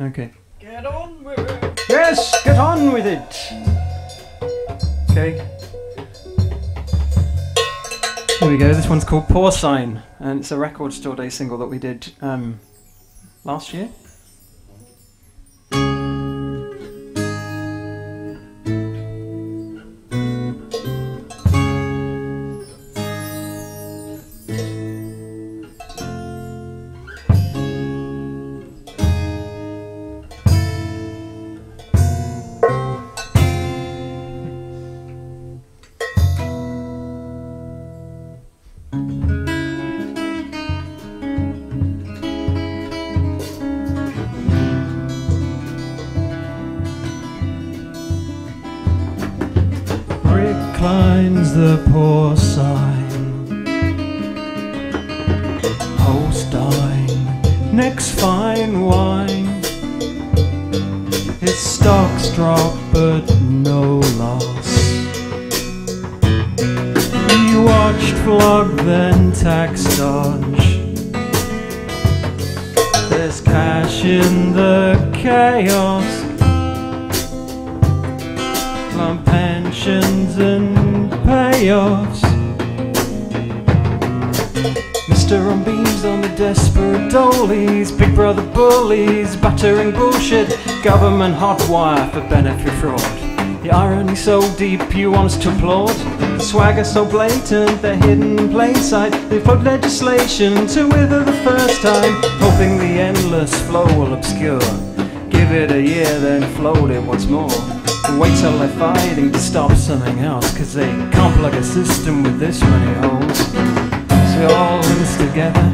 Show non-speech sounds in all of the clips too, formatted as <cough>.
Okay. Get on with it. Yes, get on with it. Okay. Here we go. This one's called Porcine, and it's a record store day single that we did um, last year. Reclines the porcine. Holstein, next fine wine. His stocks drop, but no loss. Watched flog, then tax dodge. There's cash in the chaos on pensions and payoffs. Mr. on beams on the desperate dollies, Big Brother bullies, battering bullshit, government hotwire for benefit fraud. The irony so deep you want to applaud. The swagger so blatant, they're hidden in plain sight. They put legislation to wither the first time, hoping the endless flow will obscure. Give it a year, then float it once more. Wait till they're fighting to stop something else, cause they can't plug a system with this many holes. So we all in this together.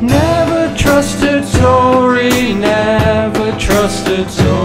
Never trust a Tory, never trust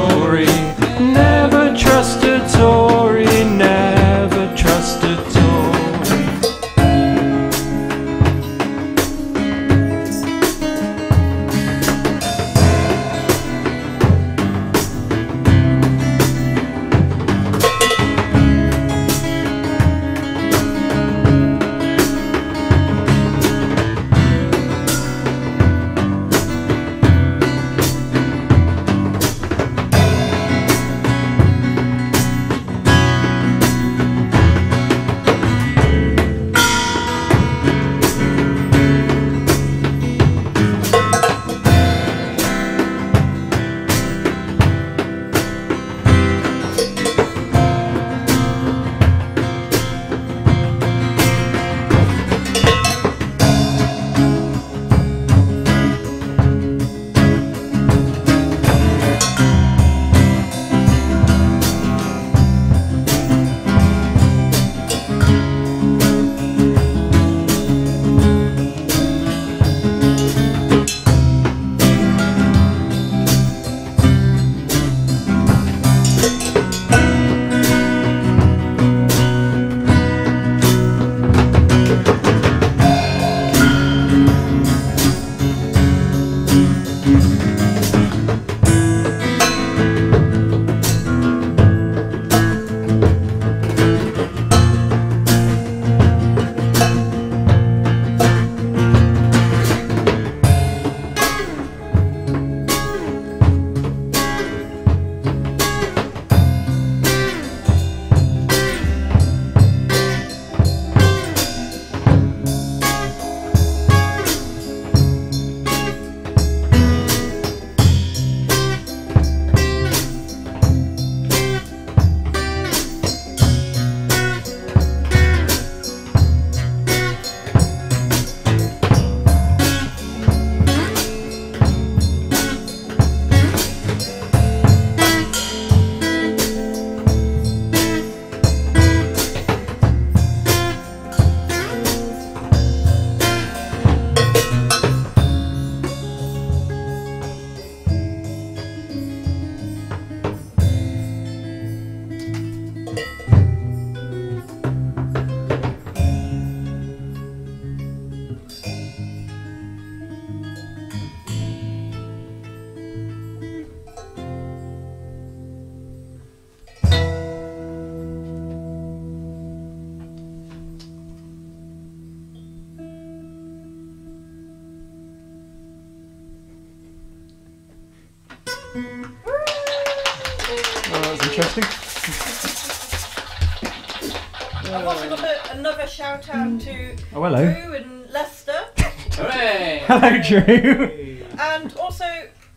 Well, that was interesting. I've also got a, another shout out to Oh, hello. Drew and Lester. Hooray! <laughs> Hello, Drew. And also,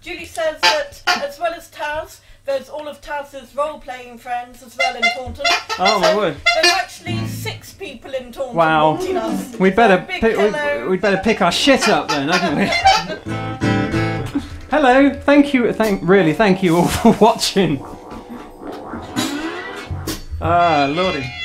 Julie says that as well as Taz, there's all of Taz's role playing friends as well in Taunton. Oh, my word. There's actually six people in Taunton Wow. us. We'd better So pick, we'd, we'd better pick our shit up then, hadn't we? <laughs> Hello, thank you, thank really, thank you all <laughs> for watching. Ah, lordy. Okay.